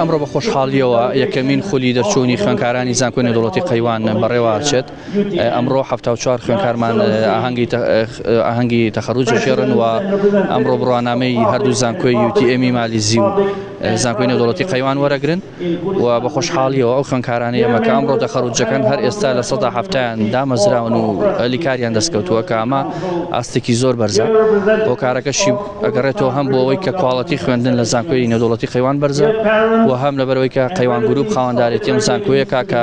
ئەمڕۆ بە خۆشحاڵیەوە یەکەمین خولی دەرچوونی خوێنکارانی زانکۆی نێدوڵەتی قەیوان بەڕێواچێت ئەمڕۆ ه چوار خوێنکارمان ئاهەنگی ئاهەنگی تەخەروجی شێڕن و ئەمڕۆ بڕوانامەی هەردوو زانکۆی یوتی ئێمی مالیزی و زانکۆی نێدوڵەتی قەیوان وەرەگرن و بە خۆشحاڵیەوە ئەو خوێندکارانەی ئێمە کە ئەمڕۆ دەخەروج دەکەن هەر ئێستا لە سەدا هەفتیان دامەزراون و ئەلی کاریان دەستکەوتووە کە ئەمە ئاستێکی زۆر بەرزە بۆ کارەکەشی ئەگەڕێتەوە هەم بۆ ئەوەی کە کواڵەتی خوێندن لە زانکۆی نەدوڵەتی قەیوان بەرزە و هەم لەبەرەوەی کە قەیوان گروپ خاوەندارێتی ئەم زانکۆیەکە کە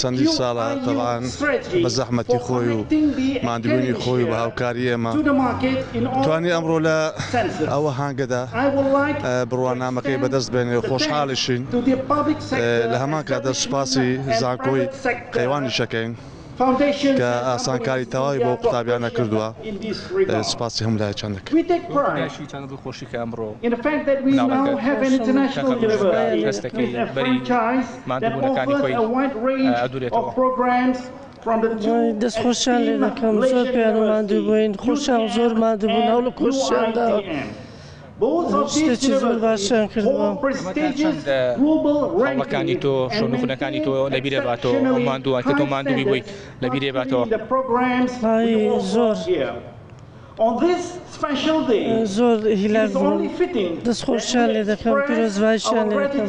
چەندین ساڵە تەبعەن بە زەحمەتی خۆی و ماندووبوونی خۆی و بە هاوکاری ئێمە توانی ئەمڕۆ لە ئەو ئاهەنگەدا بڕوانامەکەی بەدەست بێنێ و خۆشحاڵیشین لە هەمان کاتدا سوپاسی زانکۆی قەیوانیش دەکەین. کە ئاسانکاری تەواوی بۆ قوتابیانە کردووە سوپاسی هەموو لایەکیان دەکەم. شتێکی زۆر باشیان کردووە. ئەمەتا چەند هەوڵەکانی تۆ، شۆن و خونەکانی تۆ لەبیرێ باتەوە، ئەو ماندووە کە تۆ ماندوو بوویت لەبیرێ باتەوە. ئای زۆر. زۆر هیلاک بوون. دەستخۆشیان لێ دەکەم، پیرۆزبایشیان لێ دەکەم.